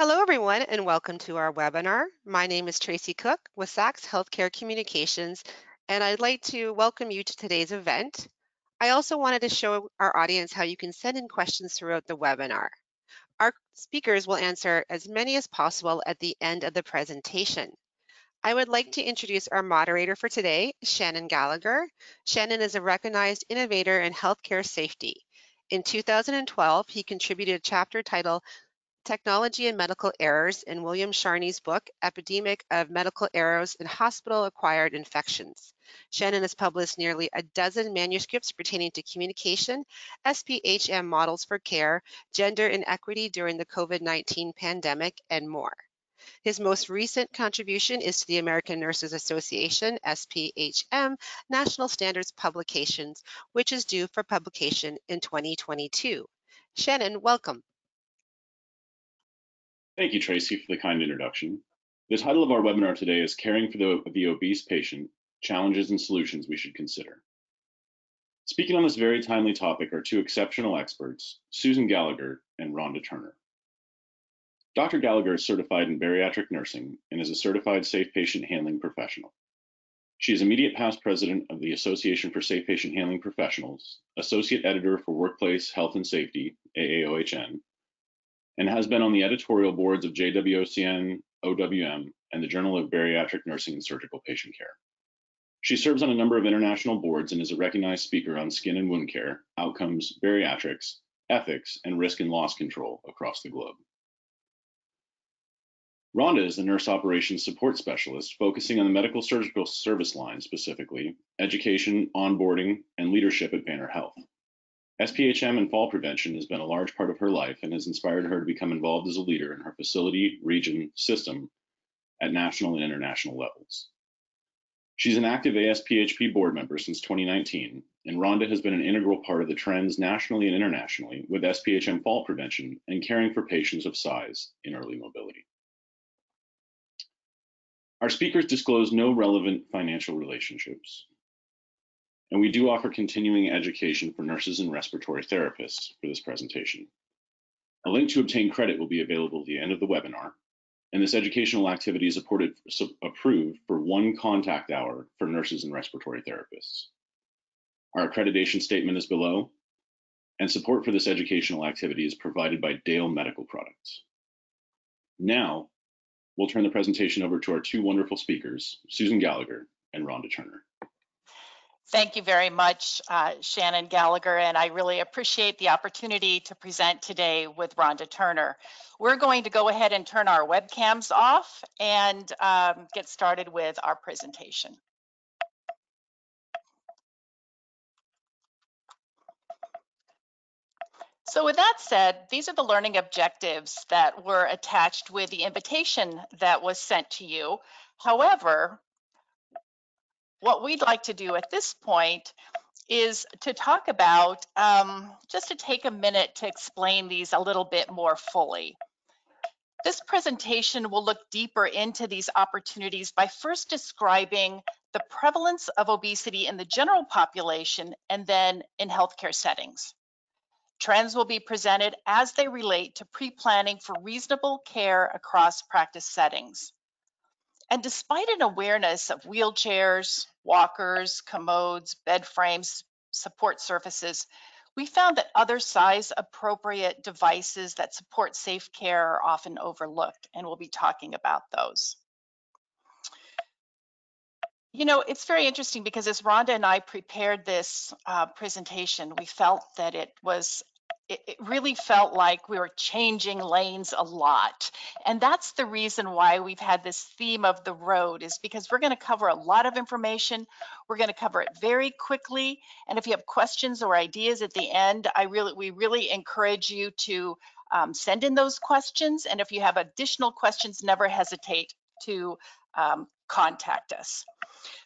Hello, everyone, and welcome to our webinar. My name is Tracy Cook with Saxe Healthcare Communications, and I'd like to welcome you to today's event. I also wanted to show our audience how you can send in questions throughout the webinar. Our speakers will answer as many as possible at the end of the presentation. I would like to introduce our moderator for today, Shannon Gallagher. Shannon is a recognized innovator in healthcare safety. In 2012, he contributed a chapter titled Technology and Medical Errors in William Charney's book, Epidemic of Medical Errors in Hospital-Acquired Infections. Shannon has published nearly a dozen manuscripts pertaining to communication, SPHM models for care, gender inequity during the COVID-19 pandemic, and more. His most recent contribution is to the American Nurses Association, SPHM, National Standards Publications, which is due for publication in 2022. Shannon, welcome. Thank you, Tracy, for the kind introduction. The title of our webinar today is Caring for the, the Obese Patient, Challenges and Solutions We Should Consider. Speaking on this very timely topic are two exceptional experts, Susan Gallagher and Rhonda Turner. Dr. Gallagher is certified in bariatric nursing and is a certified safe patient handling professional. She is immediate past president of the Association for Safe Patient Handling Professionals, associate editor for Workplace Health and Safety, AAOHN, and has been on the editorial boards of JWOCN, OWM, and the Journal of Bariatric Nursing and Surgical Patient Care. She serves on a number of international boards and is a recognized speaker on skin and wound care, outcomes, bariatrics, ethics, and risk and loss control across the globe. Rhonda is the nurse operations support specialist focusing on the medical surgical service line specifically, education, onboarding, and leadership at Banner Health. SPHM and fall prevention has been a large part of her life and has inspired her to become involved as a leader in her facility, region, system at national and international levels. She's an active ASPHP board member since 2019, and Rhonda has been an integral part of the trends nationally and internationally with SPHM fall prevention and caring for patients of size in early mobility. Our speakers disclose no relevant financial relationships and we do offer continuing education for nurses and respiratory therapists for this presentation. A link to obtain credit will be available at the end of the webinar, and this educational activity is approved for one contact hour for nurses and respiratory therapists. Our accreditation statement is below, and support for this educational activity is provided by Dale Medical Products. Now, we'll turn the presentation over to our two wonderful speakers, Susan Gallagher and Rhonda Turner. Thank you very much, uh, Shannon Gallagher, and I really appreciate the opportunity to present today with Rhonda Turner. We're going to go ahead and turn our webcams off and um, get started with our presentation. So with that said, these are the learning objectives that were attached with the invitation that was sent to you. However, what we'd like to do at this point is to talk about, um, just to take a minute to explain these a little bit more fully. This presentation will look deeper into these opportunities by first describing the prevalence of obesity in the general population and then in healthcare settings. Trends will be presented as they relate to pre-planning for reasonable care across practice settings. And despite an awareness of wheelchairs, walkers, commodes, bed frames, support surfaces, we found that other size appropriate devices that support safe care are often overlooked, and we'll be talking about those. You know, it's very interesting because as Rhonda and I prepared this uh, presentation, we felt that it was it, it really felt like we were changing lanes a lot. And that's the reason why we've had this theme of the road is because we're going to cover a lot of information. We're going to cover it very quickly. And if you have questions or ideas at the end, I really, we really encourage you to um, send in those questions. And if you have additional questions, never hesitate to um, contact us.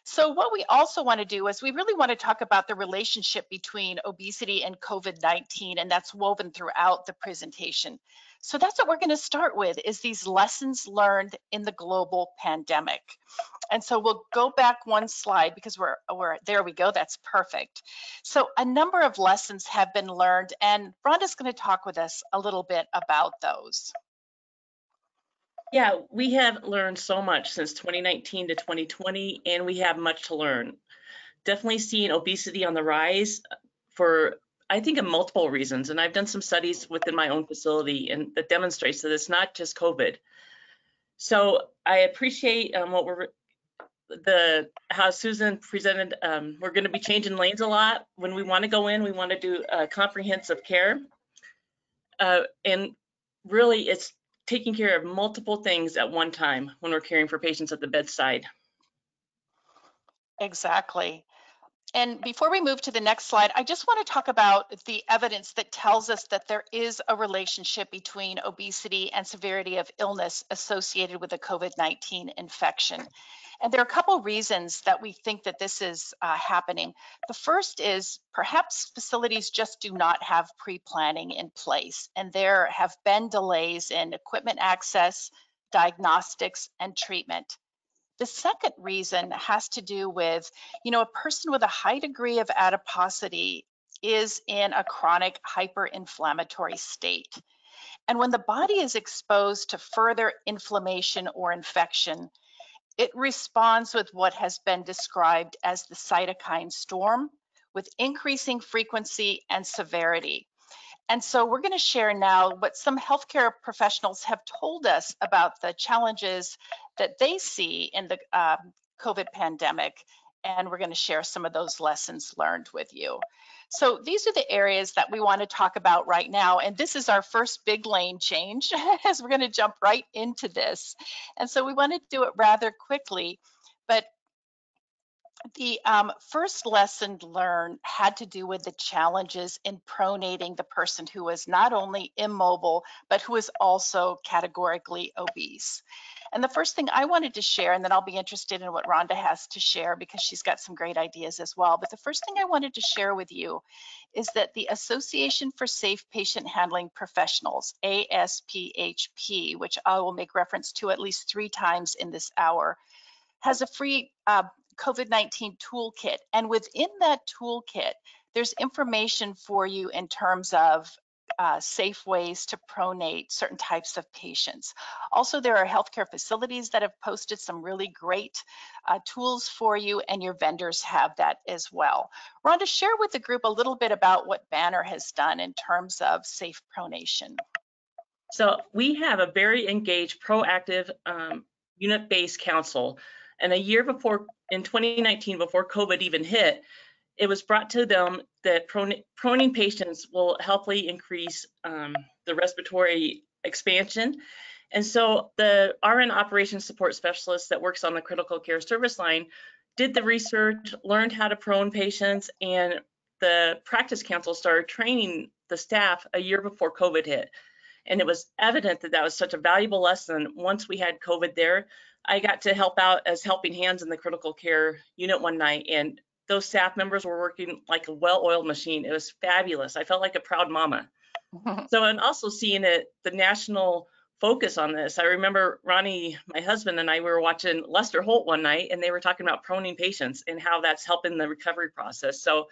So what we also want to do is we really want to talk about the relationship between obesity and COVID-19, and that's woven throughout the presentation. So that's what we're going to start with is these lessons learned in the global pandemic. And so we'll go back one slide because we're, we're there we go, that's perfect. So a number of lessons have been learned and Rhonda's going to talk with us a little bit about those. Yeah, we have learned so much since 2019 to 2020, and we have much to learn. Definitely seeing obesity on the rise for, I think, of multiple reasons. And I've done some studies within my own facility and that demonstrates that it's not just COVID. So I appreciate um, what we're the how Susan presented. Um, we're going to be changing lanes a lot. When we want to go in, we want to do uh, comprehensive care, uh, and really, it's taking care of multiple things at one time when we're caring for patients at the bedside. Exactly. And before we move to the next slide, I just want to talk about the evidence that tells us that there is a relationship between obesity and severity of illness associated with a COVID-19 infection. And there are a couple reasons that we think that this is uh, happening. The first is perhaps facilities just do not have pre-planning in place, and there have been delays in equipment access, diagnostics, and treatment. The second reason has to do with, you know, a person with a high degree of adiposity is in a chronic hyperinflammatory state. And when the body is exposed to further inflammation or infection, it responds with what has been described as the cytokine storm with increasing frequency and severity. And so we're going to share now what some healthcare professionals have told us about the challenges that they see in the uh, COVID pandemic. And we're going to share some of those lessons learned with you. So these are the areas that we want to talk about right now. And this is our first big lane change as we're going to jump right into this. And so we want to do it rather quickly. But the um, first lesson learned had to do with the challenges in pronating the person who was not only immobile, but who was also categorically obese. And the first thing I wanted to share, and then I'll be interested in what Rhonda has to share because she's got some great ideas as well. But the first thing I wanted to share with you is that the Association for Safe Patient Handling Professionals, ASPHP, which I will make reference to at least three times in this hour, has a free uh, COVID-19 toolkit. And within that toolkit, there's information for you in terms of uh, safe ways to pronate certain types of patients. Also, there are healthcare facilities that have posted some really great uh, tools for you, and your vendors have that as well. Rhonda, share with the group a little bit about what Banner has done in terms of safe pronation. So we have a very engaged, proactive um, unit-based council. And a year before in 2019, before COVID even hit, it was brought to them that proning patients will helpfully increase um, the respiratory expansion. And so the RN operations support specialist that works on the critical care service line did the research, learned how to prone patients, and the practice council started training the staff a year before COVID hit. And it was evident that that was such a valuable lesson once we had COVID there I got to help out as helping hands in the critical care unit one night, and those staff members were working like a well-oiled machine. It was fabulous. I felt like a proud mama. so, and also seeing it, the national focus on this. I remember Ronnie, my husband, and I we were watching Lester Holt one night, and they were talking about proning patients and how that's helping the recovery process. So,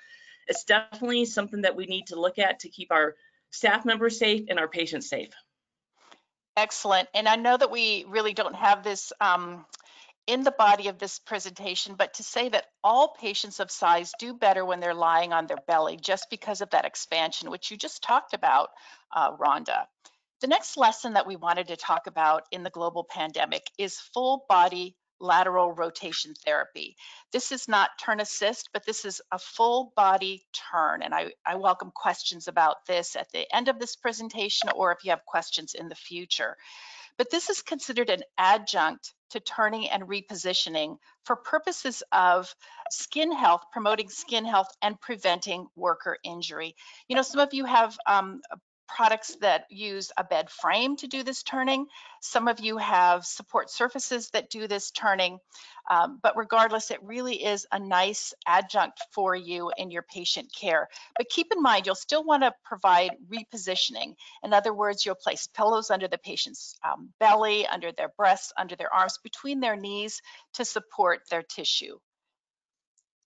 it's definitely something that we need to look at to keep our staff members safe and our patients safe. Excellent. And I know that we really don't have this um, in the body of this presentation, but to say that all patients of size do better when they're lying on their belly just because of that expansion, which you just talked about, uh, Rhonda. The next lesson that we wanted to talk about in the global pandemic is full body lateral rotation therapy. This is not turn assist, but this is a full body turn. And I, I welcome questions about this at the end of this presentation or if you have questions in the future. But this is considered an adjunct to turning and repositioning for purposes of skin health, promoting skin health and preventing worker injury. You know, some of you have um, products that use a bed frame to do this turning. Some of you have support surfaces that do this turning. Um, but regardless, it really is a nice adjunct for you in your patient care. But keep in mind, you'll still want to provide repositioning. In other words, you'll place pillows under the patient's um, belly, under their breasts, under their arms, between their knees to support their tissue.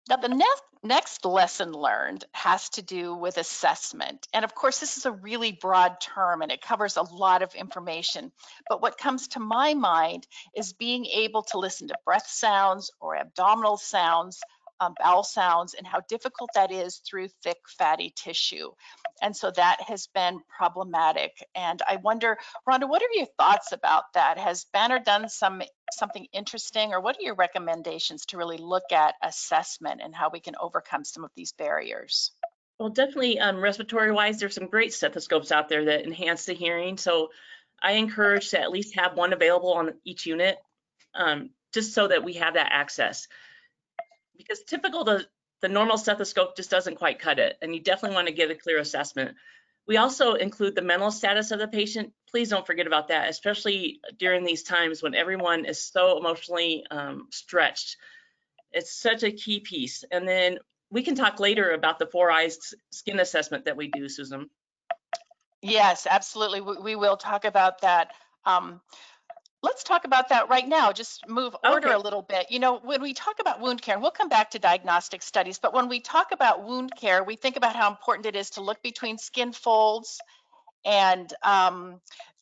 Now, the next, next lesson learned has to do with assessment. And of course, this is a really broad term and it covers a lot of information. But what comes to my mind is being able to listen to breath sounds or abdominal sounds, um, bowel sounds, and how difficult that is through thick fatty tissue. And so that has been problematic. And I wonder, Rhonda, what are your thoughts about that? Has Banner done some something interesting or what are your recommendations to really look at assessment and how we can overcome some of these barriers? Well, definitely um, respiratory wise, there's some great stethoscopes out there that enhance the hearing. So I encourage to at least have one available on each unit, um, just so that we have that access. Because typical the, the normal stethoscope just doesn't quite cut it, and you definitely want to get a clear assessment. We also include the mental status of the patient. Please don't forget about that, especially during these times when everyone is so emotionally um, stretched. It's such a key piece. And then we can talk later about the four eyes skin assessment that we do, Susan. Yes, absolutely. We, we will talk about that. Um, let's talk about that right now. Just move order Okay. a little bit. You know, when we talk about wound care, and we'll come back to diagnostic studies, but when we talk about wound care, we think about how important it is to look between skin folds and um,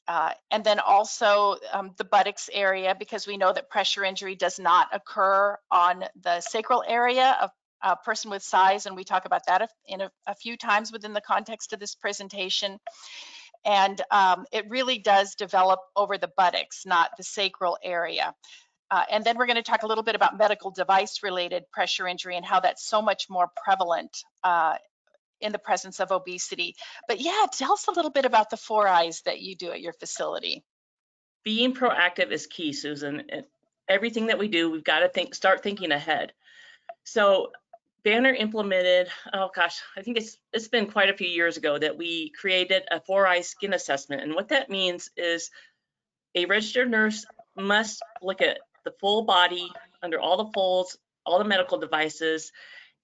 uh, and then also um, the buttocks area because we know that pressure injury does not occur on the sacral area of a person with size, and we talk about that in a, a few times within the context of this presentation. And um, it really does develop over the buttocks, not the sacral area. Uh, and then we're going to talk a little bit about medical device related pressure injury and how that's so much more prevalent uh, in the presence of obesity. But yeah, tell us a little bit about the four eyes that you do at your facility. Being proactive is key, Susan. Everything that we do, we've got to think, start thinking ahead. So Banner implemented, oh gosh, I think it's it's been quite a few years ago that we created a four eye skin assessment. And what that means is a registered nurse must look at the full body under all the folds, all the medical devices,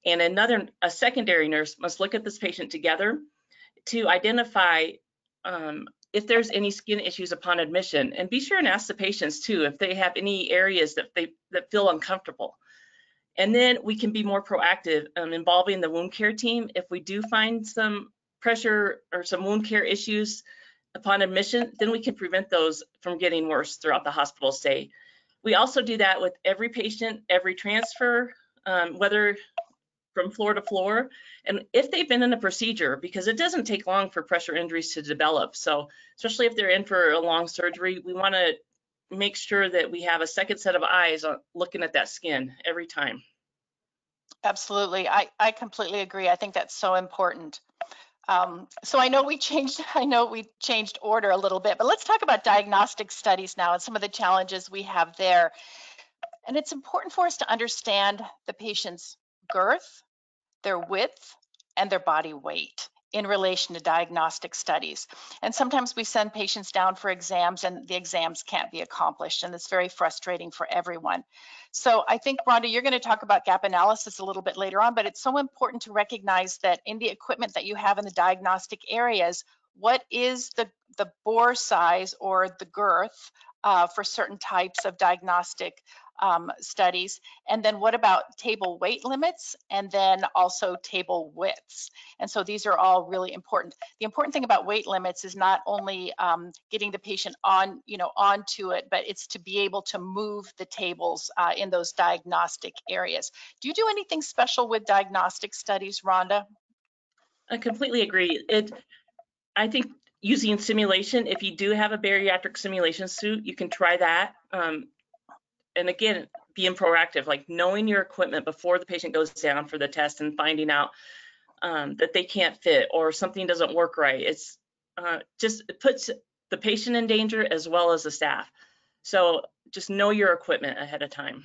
and another a secondary nurse must look at this patient together to identify um, if there's any skin issues upon admission. And be sure and ask the patients too if they have any areas that they that feel uncomfortable. And then we can be more proactive um, involving the wound care team. If we do find some pressure or some wound care issues upon admission, then we can prevent those from getting worse throughout the hospital stay. We also do that with every patient, every transfer, um, whether from floor to floor. And if they've been in a procedure, because it doesn't take long for pressure injuries to develop. So especially if they're in for a long surgery, we want to make sure that we have a second set of eyes on looking at that skin every time. Absolutely. I, I completely agree. I think that's so important. Um, so I know we changed, I know we changed order a little bit, but let's talk about diagnostic studies now and some of the challenges we have there. And it's important for us to understand the patient's girth, their width, and their body weight in relation to diagnostic studies. And sometimes we send patients down for exams and the exams can't be accomplished and it's very frustrating for everyone. So I think Rhonda, you're gonna talk about gap analysis a little bit later on, but it's so important to recognize that in the equipment that you have in the diagnostic areas, what is the, the bore size or the girth uh, for certain types of diagnostic um, studies? And then what about table weight limits and then also table widths? And so these are all really important. The important thing about weight limits is not only um, getting the patient on, you know, onto it, but it's to be able to move the tables uh, in those diagnostic areas. Do you do anything special with diagnostic studies, Rhonda? I completely agree. It, I think using simulation, if you do have a bariatric simulation suit, you can try that. Um, and again, being proactive, like knowing your equipment before the patient goes down for the test and finding out um, that they can't fit or something doesn't work right. It's uh, just it puts the patient in danger as well as the staff. So just know your equipment ahead of time.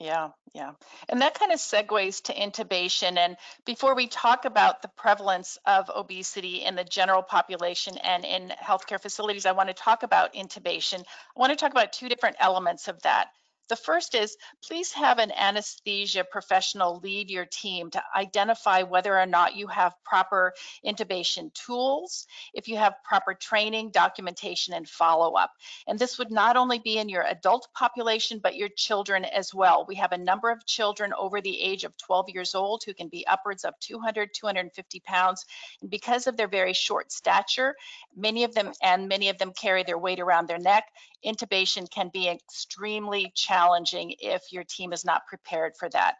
Yeah, yeah. And that kind of segues to intubation. And before we talk about the prevalence of obesity in the general population and in healthcare facilities, I want to talk about intubation. I want to talk about two different elements of that. The first is please have an anesthesia professional lead your team to identify whether or not you have proper intubation tools, if you have proper training, documentation, and follow-up. And this would not only be in your adult population, but your children as well. We have a number of children over the age of 12 years old who can be upwards of 200, 250 pounds. And because of their very short stature, many of them, and many of them carry their weight around their neck, intubation can be extremely challenging if your team is not prepared for that.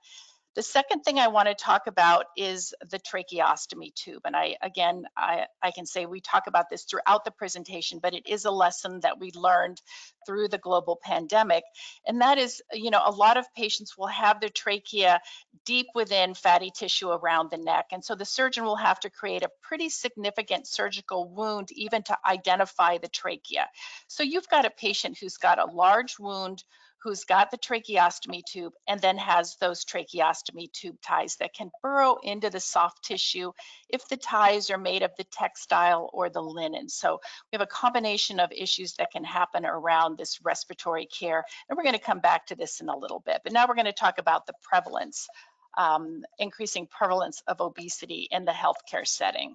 The second thing I want to talk about is the tracheostomy tube. And I, again, I, I can say we talk about this throughout the presentation, but it is a lesson that we learned through the global pandemic. And that is, you know, a lot of patients will have their trachea deep within fatty tissue around the neck. And so the surgeon will have to create a pretty significant surgical wound even to identify the trachea. So you've got a patient who's got a large wound who's got the tracheostomy tube and then has those tracheostomy tube ties that can burrow into the soft tissue if the ties are made of the textile or the linen. So we have a combination of issues that can happen around this respiratory care. And we're going to come back to this in a little bit. But now we're going to talk about the prevalence, um, increasing prevalence of obesity in the healthcare setting.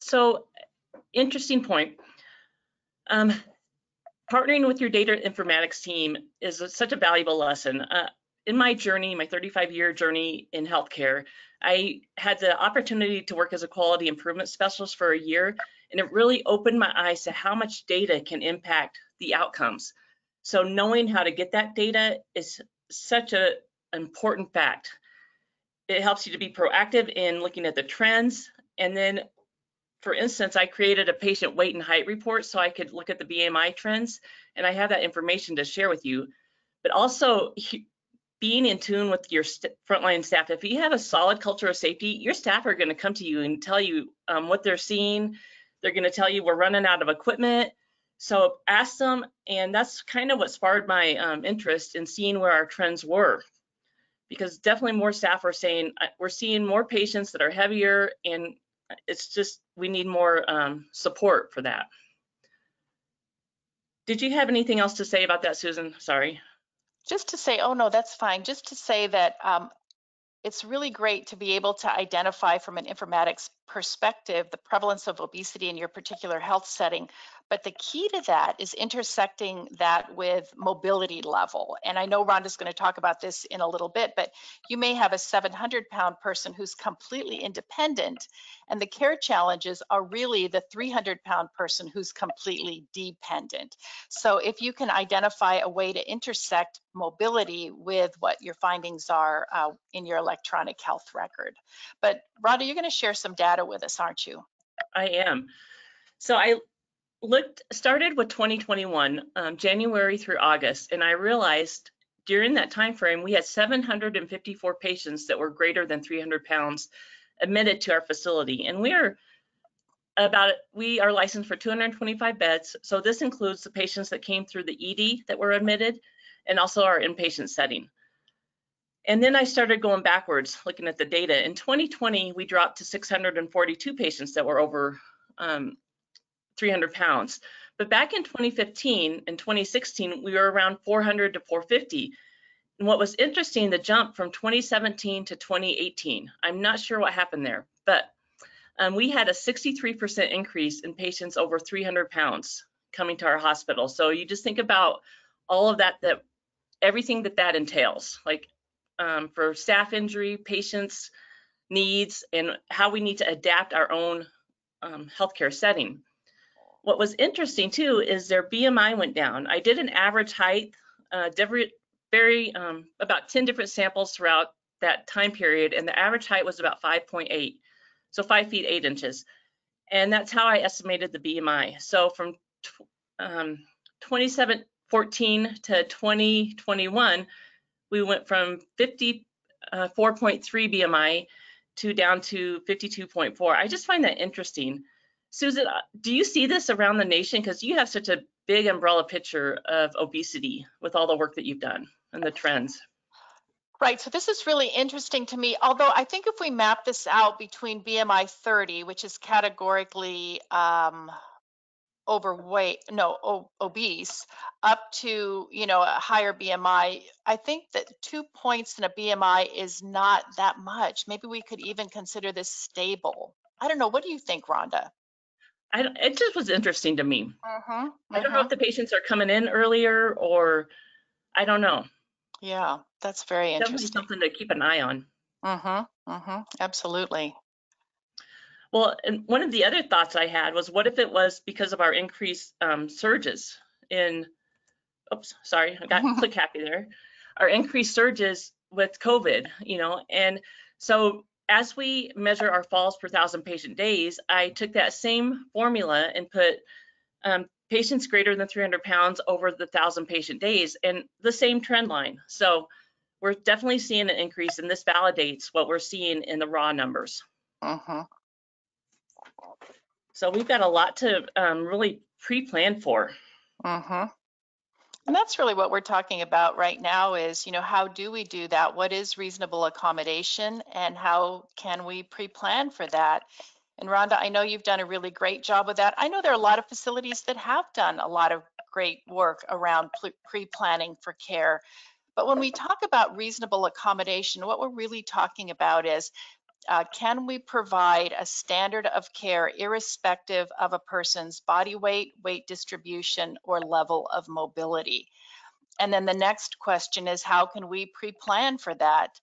So interesting point. Um, partnering with your data informatics team is a, such a valuable lesson. Uh, in my journey, my 35 year journey in healthcare, I had the opportunity to work as a quality improvement specialist for a year, and it really opened my eyes to how much data can impact the outcomes. So knowing how to get that data is such a important fact. It helps you to be proactive in looking at the trends and then for instance, I created a patient weight and height report so I could look at the BMI trends, and I have that information to share with you. But also, being in tune with your frontline staff. If you have a solid culture of safety, your staff are going to come to you and tell you um, what they're seeing. They're going to tell you we're running out of equipment. So ask them, and that's kind of what sparked my um, interest in seeing where our trends were. Because definitely more staff are saying we're seeing more patients that are heavier and it's just we need more um, support for that. Did you have anything else to say about that, Susan? Sorry. Just to say, oh no, that's fine. Just to say that um, it's really great to be able to identify from an informatics perspective the prevalence of obesity in your particular health setting. But the key to that is intersecting that with mobility level. And I know Rhonda's going to talk about this in a little bit, but you may have a 700 pound person who's completely independent. And the care challenges are really the 300 pound person who's completely dependent. So if you can identify a way to intersect mobility with what your findings are uh, in your electronic health record. But Rhonda, you're going to share some data with us, aren't you? I am. So I looked started with 2021 um, January through August, and I realized during that time frame we had 754 patients that were greater than 300 pounds admitted to our facility, and we are about we are licensed for 225 beds. So this includes the patients that came through the ED that were admitted, and also our inpatient setting. And then I started going backwards, looking at the data. In 2020, we dropped to 642 patients that were over um, 300 pounds. But back in 2015 and 2016, we were around 400 to 450. And what was interesting, the jump from 2017 to 2018, I'm not sure what happened there, but um, we had a 63% increase in patients over 300 pounds coming to our hospital. So you just think about all of that, that everything that that entails, like um, for staff injury, patients' needs, and how we need to adapt our own um, healthcare setting. What was interesting too is their BMI went down. I did an average height, uh, very, very um, about 10 different samples throughout that time period, and the average height was about 5.8, so 5 feet 8 inches. And that's how I estimated the BMI. So from um, 2014 to 2021, we went from 54.3 uh, BMI to down to 52.4. I just find that interesting. Susan, uh, do you see this around the nation? Because you have such a big umbrella picture of obesity with all the work that you've done and the trends. Right, so this is really interesting to me. Although I think if we map this out between BMI 30, which is categorically um, overweight, no, obese, up to, you know, a higher BMI, I think that two points in a BMI is not that much. Maybe we could even consider this stable. I don't know. What do you think, Rhonda? I, don't- it just was interesting to me. Mm-hmm. I don't know if the patients are coming in earlier or, I don't know. Yeah, that's very Definitely interesting. something to keep an eye on. Mm-hmm, mm-hmm, absolutely. Well, and one of the other thoughts I had was what if it was because of our increased um, surges in, oops, sorry, I got click happy there. Our increased surges with COVID, you know, and so as we measure our falls per thousand patient days, I took that same formula and put um, patients greater than 300 pounds over the thousand patient days and the same trend line. So we're definitely seeing an increase and this validates what we're seeing in the raw numbers. Mm-hmm. So we've got a lot to um, really pre-plan for. Mm-hmm. And that's really what we're talking about right now is, you know, how do we do that? What is reasonable accommodation and how can we pre-plan for that? And Rhonda, I know you've done a really great job with that. I know there are a lot of facilities that have done a lot of great work around pre-planning for care. But when we talk about reasonable accommodation, what we're really talking about is uh, can we provide a standard of care irrespective of a person's body weight, weight distribution, or level of mobility? And then the next question is how can we pre-plan for that?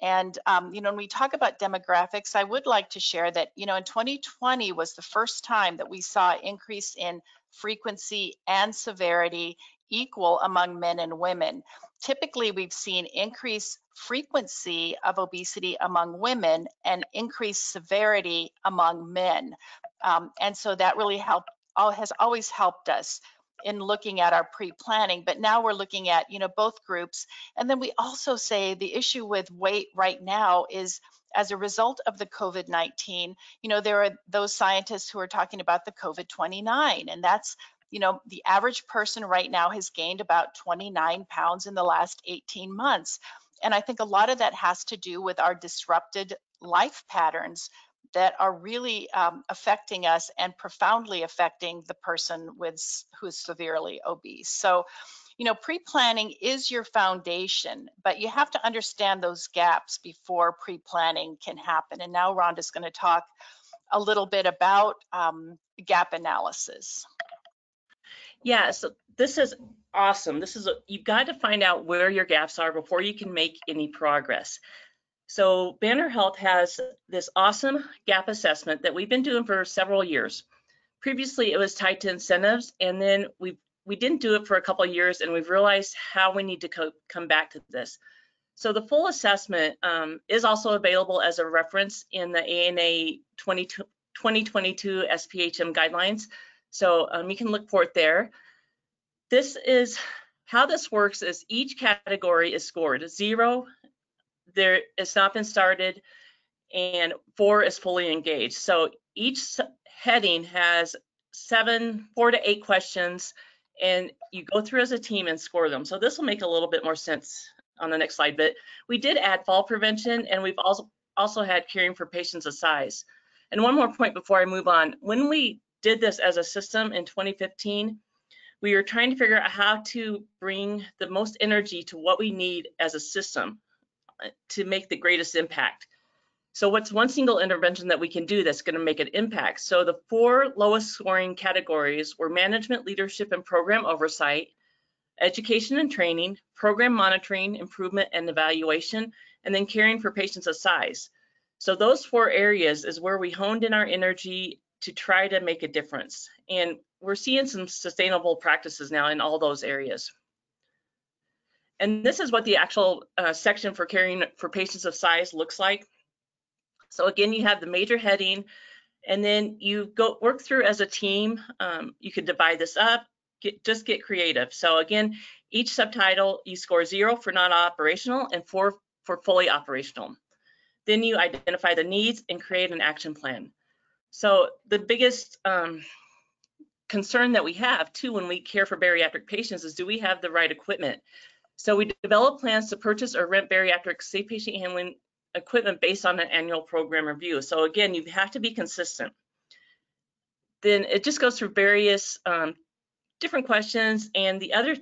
And um, you know, when we talk about demographics, I would like to share that you know, in 2020 was the first time that we saw increase in frequency and severity equal among men and women. Typically, we've seen increased frequency of obesity among women and increased severity among men. Um, and so that really helped, has always helped us in looking at our pre-planning, but now we're looking at, you know, both groups. And then we also say the issue with weight right now is as a result of the COVID-19, you know, there are those scientists who are talking about the COVID-29, and that's you know, the average person right now has gained about 29 pounds in the last 18 months. And I think a lot of that has to do with our disrupted life patterns that are really um, affecting us and profoundly affecting the person with who is severely obese. So, you know, pre-planning is your foundation, but you have to understand those gaps before pre-planning can happen. And now Rhonda's going to talk a little bit about um, gap analysis. Yeah, so this is awesome. This is, a, you've got to find out where your gaps are before you can make any progress. So Banner Health has this awesome gap assessment that we've been doing for several years. Previously, it was tied to incentives, and then we we didn't do it for a couple years, and we've realized how we need to co come back to this. So the full assessment um, is also available as a reference in the ANA 20, 2022 SPHM guidelines. So um, you can look for it there. This is how this works is each category is scored zero, there it's not been started, and four is fully engaged. So each heading has seven, four to eight questions, and you go through as a team and score them. So this will make a little bit more sense on the next slide, but we did add fall prevention, and we've also also had caring for patients of size. And one more point before I move on. When we did this as a system in 2015, we were trying to figure out how to bring the most energy to what we need as a system uh, to make the greatest impact. So what's one single intervention that we can do that's going to make an impact? So the four lowest scoring categories were management, leadership, and program oversight, education and training, program monitoring, improvement and evaluation, and then caring for patients of size. So those four areas is where we honed in our energy to try to make a difference. And we're seeing some sustainable practices now in all those areas. And this is what the actual uh, section for caring for patients of size looks like. So again, you have the major heading, and then you go work through as a team. Um, you could divide this up, get, just get creative. So again, each subtitle, you score zero for non-operational and four for fully operational. Then you identify the needs and create an action plan. So the biggest um, concern that we have too when we care for bariatric patients is do we have the right equipment? So we develop plans to purchase or rent bariatric safe patient handling equipment based on an annual program review. So again, you have to be consistent. then it just goes through various um, different questions. And the other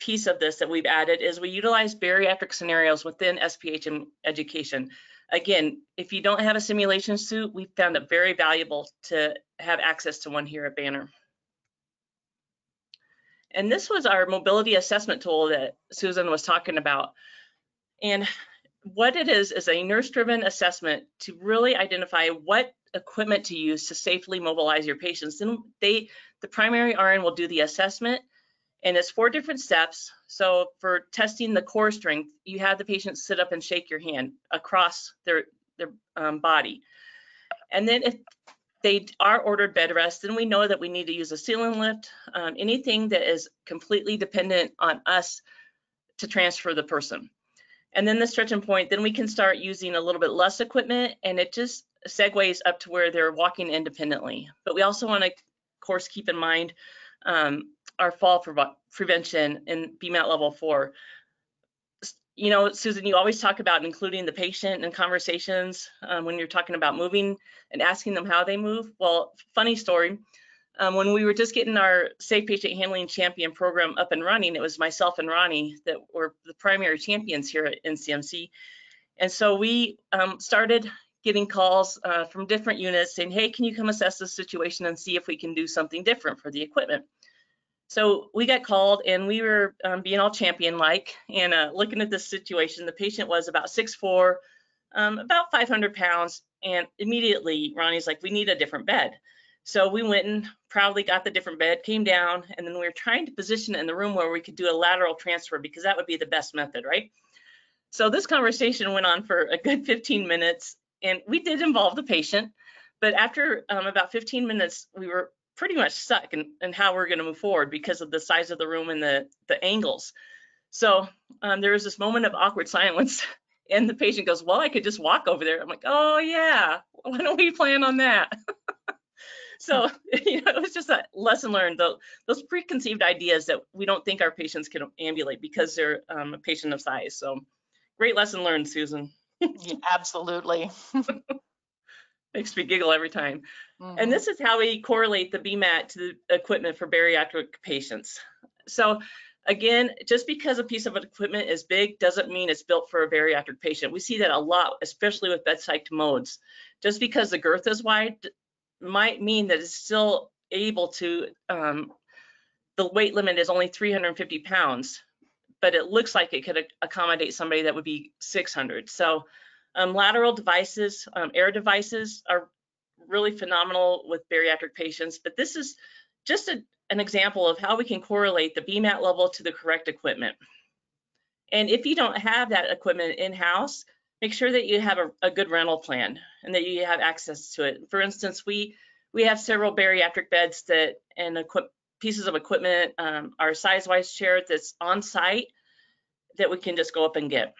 piece of this that we've added is we utilize bariatric scenarios within SPHM education. Again, if you don't have a simulation suit, we found it very valuable to have access to one here at Banner. And this was our mobility assessment tool that Susan was talking about. And what it is, is a nurse-driven assessment to really identify what equipment to use to safely mobilize your patients. And they, the primary RN will do the assessment and it's four different steps. So for testing the core strength, you have the patient sit up and shake your hand across their, their um, body. And then if they are ordered bed rest, then we know that we need to use a ceiling lift, um, anything that is completely dependent on us to transfer the person. And then the stretching point, then we can start using a little bit less equipment and it just segues up to where they're walking independently. But we also want to, of course, keep in mind um, our fall pre prevention in BMAT level four. You know, Susan, you always talk about including the patient in conversations um, when you're talking about moving and asking them how they move. Well, funny story. Um, when we were just getting our Safe Patient Handling Champion program up and running, it was myself and Ronnie that were the primary champions here at NCMC. And so we um, started getting calls uh, from different units saying, hey, can you come assess this situation and see if we can do something different for the equipment? So we got called and we were um, being all champion-like and uh, looking at this situation. The patient was about 6'4", um, about 500 pounds, and immediately Ronnie's like, we need a different bed. So we went and proudly got the different bed, came down, and then we were trying to position it in the room where we could do a lateral transfer because that would be the best method, right? So this conversation went on for a good 15 minutes, and we did involve the patient. But after um, about 15 minutes, we were pretty much stuck in, in how we're going to move forward because of the size of the room and the, the angles. So um, there was this moment of awkward silence and the patient goes, well, I could just walk over there. I'm like, oh yeah, why don't we plan on that? so you know, it was just a lesson learned, though, those preconceived ideas that we don't think our patients can ambulate because they're um, a patient of size. So great lesson learned, Susan. yeah, absolutely. Makes me giggle every time. Mhm. And this is how we correlate the BMAT to the equipment for bariatric patients. So again, just because a piece of equipment is big doesn't mean it's built for a bariatric patient. We see that a lot, especially with bedside modes. Just because the girth is wide might mean that it's still able to, um, the weight limit is only 350 pounds, but it looks like it could accommodate somebody that would be 600. So um, lateral devices, um, air devices are really phenomenal with bariatric patients, but this is just a, an example of how we can correlate the BMAT level to the correct equipment. And if you don't have that equipment in-house, make sure that you have a, a, good rental plan and that you have access to it. For instance, we we have several bariatric beds that and equip, pieces of equipment, um, our SizeWise chair that's on site that we can just go up and get.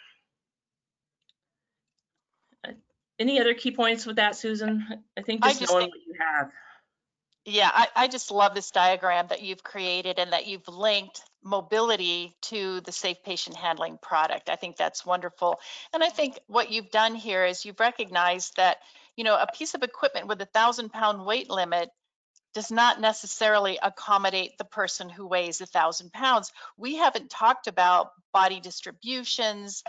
Any other key points with that, Susan? I think just, I just, knowing think- what you have. Yeah, I, I just love this diagram that you've created and that you've linked mobility to the safe patient handling product. I think that's wonderful. And I think what you've done here is you've recognized that, you know, a piece of equipment with a thousand pound weight limit does not necessarily accommodate the person who weighs a thousand pounds. We haven't talked about body distributions,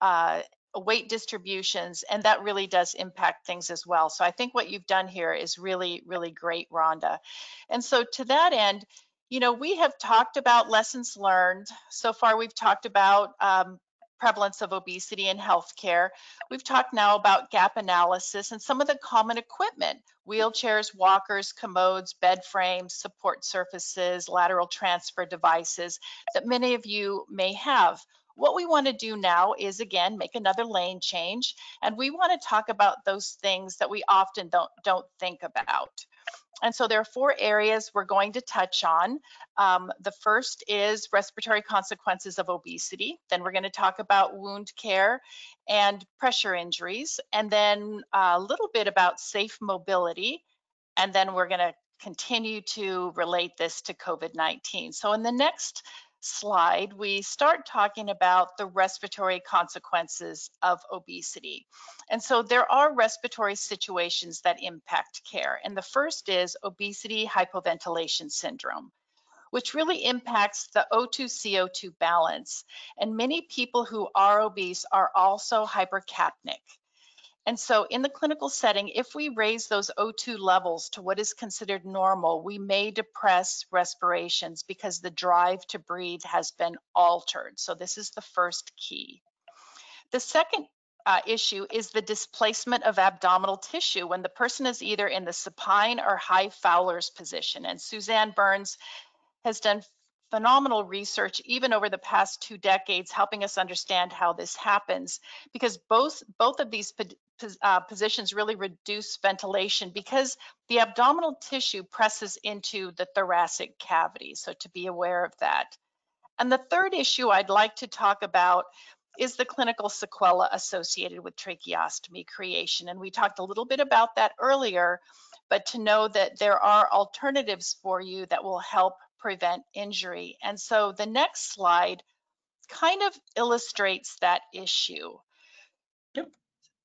uh, weight distributions, and that really does impact things as well. So I think what you've done here is really, really great, Rhonda. And so to that end, you know, we have talked about lessons learned. So far, we've talked about um, prevalence of obesity in healthcare. We've talked now about gap analysis and some of the common equipment, wheelchairs, walkers, commodes, bed frames, support surfaces, lateral transfer devices that many of you may have. What we want to do now is again make another lane change and we want to talk about those things that we often don't don't think about. And so there are four areas we're going to touch on. Um, the first is respiratory consequences of obesity. Then we're going to talk about wound care and pressure injuries, and then a little bit about safe mobility. And then we're going to continue to relate this to COVID-19. So in the next slide, we start talking about the respiratory consequences of obesity. And so there are respiratory situations that impact care. And the first is obesity hypoventilation syndrome which really impacts the O2 CO2 balance. And many people who are obese are also hypercapnic. And so in the clinical setting, if we raise those O2 levels to what is considered normal, we may depress respirations because the drive to breathe has been altered. So this is the first key. The second uh, issue is the displacement of abdominal tissue when the person is either in the supine or high Fowler's position. And Suzanne Burns has done phenomenal research even over the past two decades helping us understand how this happens because both both of these uh, positions really reduce ventilation because the abdominal tissue presses into the thoracic cavity so to be aware of that and the third issue I'd like to talk about is the clinical sequela associated with tracheostomy creation and we talked a little bit about that earlier but to know that there are alternatives for you that will help prevent injury. And so the next slide kind of illustrates that issue.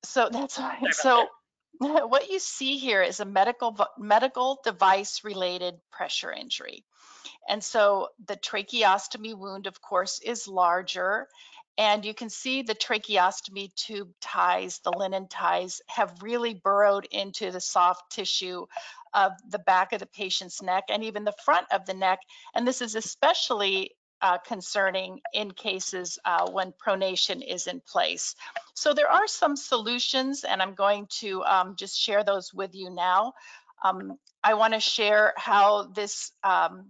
So that's right. So what you see here is a medical medical device related pressure injury. And so the tracheostomy wound, of course, is larger. And you can see the tracheostomy tube ties, the linen ties, have really burrowed into the soft tissue of the back of the patient's neck and even the front of the neck. And this is especially uh, concerning in cases uh, when pronation is in place. So there are some solutions and I'm going to um, just share those with you now. Um, I wanna share how this um,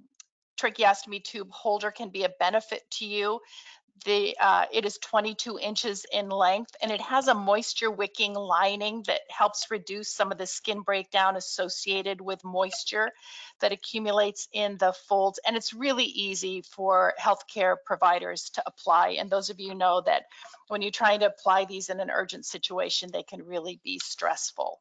tracheostomy tube holder can be a benefit to you. The, uh, it is 22 inches in length and it has a moisture wicking lining that helps reduce some of the skin breakdown associated with moisture that accumulates in the folds. And it's really easy for healthcare providers to apply. And those of you know that when you're trying to apply these in an urgent situation, they can really be stressful.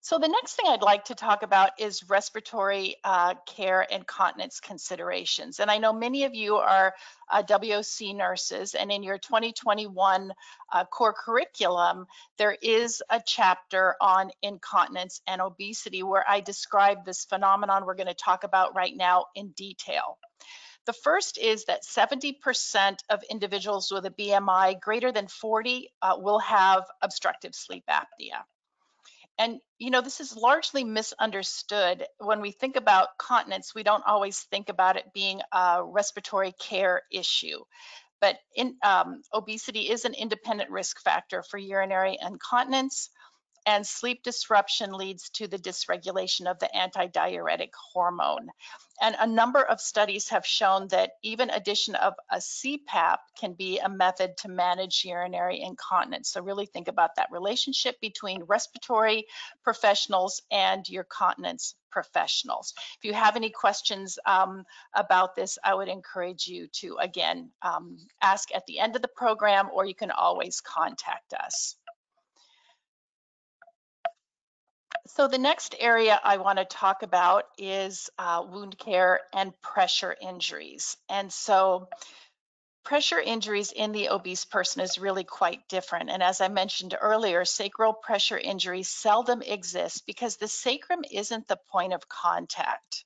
So the next thing I'd like to talk about is respiratory uh, care and continence considerations. And I know many of you are uh, WOC nurses, and in your 2021 uh, core curriculum, there is a chapter on incontinence and obesity where I describe this phenomenon we're going to talk about right now in detail. The first is that 70% of individuals with a BMI greater than 40 uh, will have obstructive sleep apnea. And, you know, this is largely misunderstood. When we think about continence, we don't always think about it being a respiratory care issue. But in, um, obesity is an independent risk factor for urinary incontinence, and sleep disruption leads to the dysregulation of the antidiuretic hormone. And a number of studies have shown that even addition of a CPAP can be a method to manage urinary incontinence. So really think about that relationship between respiratory professionals and your continence professionals. If you have any questions um, about this, I would encourage you to, again, um, ask at the end of the program, or you can always contact us. So the next area I want to talk about is uh, wound care and pressure injuries. And so pressure injuries in the obese person is really quite different. And as I mentioned earlier, sacral pressure injuries seldom exist because the sacrum isn't the point of contact.